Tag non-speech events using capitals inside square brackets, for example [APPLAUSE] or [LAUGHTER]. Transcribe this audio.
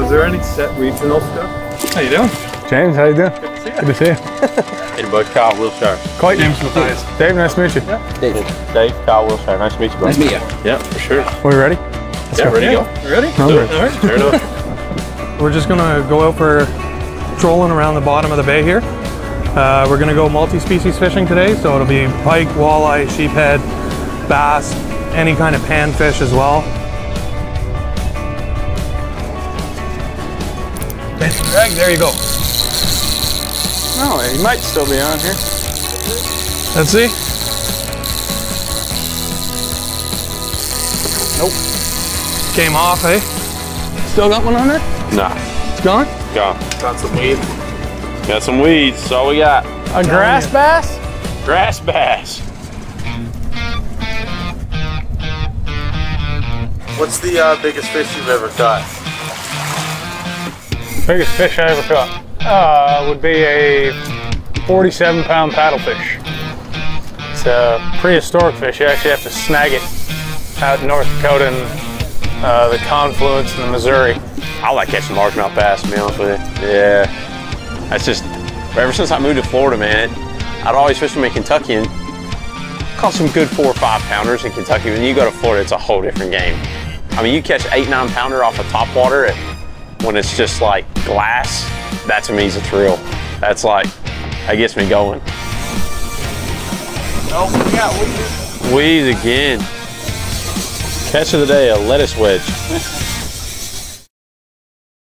So is there any set regional stuff? How you doing? James, how you doing? Good to see you. Good Hey, bud, Kyle Wilshire. Quite James Matthias. Dave, nice to meet you. David. Dave, Kyle Wilshire. Nice to meet you, bud. Nice to meet you. Yeah, for sure. Are We ready? yeah, ready to go. You ready? I'm ready. All right. Fair enough. [LAUGHS] We're just gonna go out for trolling around the bottom of the bay here. Uh, we're gonna go multi-species fishing today, so it'll be pike, walleye, sheephead, bass, any kind of panfish as well. Greg, there you go. Oh, he might still be on here. Let's see. Nope. Came off, eh? Still got one on there? Nah, It's gone? go. Got some weeds. Got some weeds. That's all we got. A grass bass? Grass bass. What's the uh, biggest fish you've ever caught? Biggest fish I ever caught. Uh, would be a 47 pound paddlefish. It's a prehistoric fish. You actually have to snag it out in North Dakota and uh, the confluence in the Missouri. I like catching largemouth bass, to be honest with you. Yeah. That's just, ever since I moved to Florida, man, I'd always fish them in Kentucky and caught some good four or five pounders in Kentucky. When you go to Florida, it's a whole different game. I mean, you catch eight, nine pounder off of top water at, when it's just like glass, that to me is a thrill. That's like, that gets me going. Oh, we got weeds. Weeds again. Catch of the day, a lettuce wedge. [LAUGHS]